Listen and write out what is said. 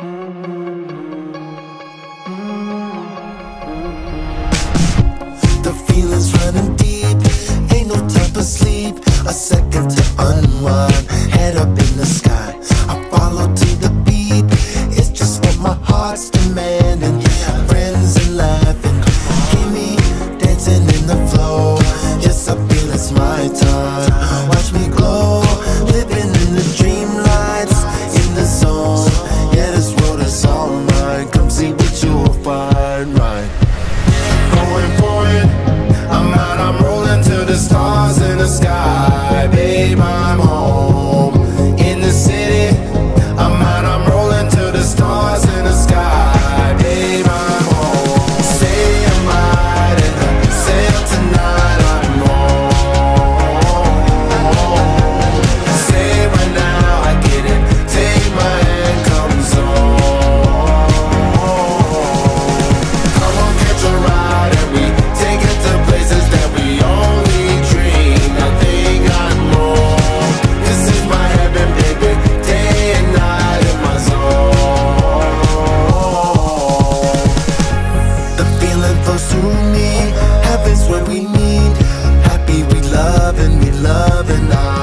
The feeling's running deep, ain't no time for sleep. A second to unwind, head up in the sky. I follow to the beat, it's just what my heart's demanding. Friends and laughing, hear me dancing in the flow. Yes, I feel it's my time. Watch me glow, Feeling flows through me. Heaven's where we need Happy we love and we love lives. I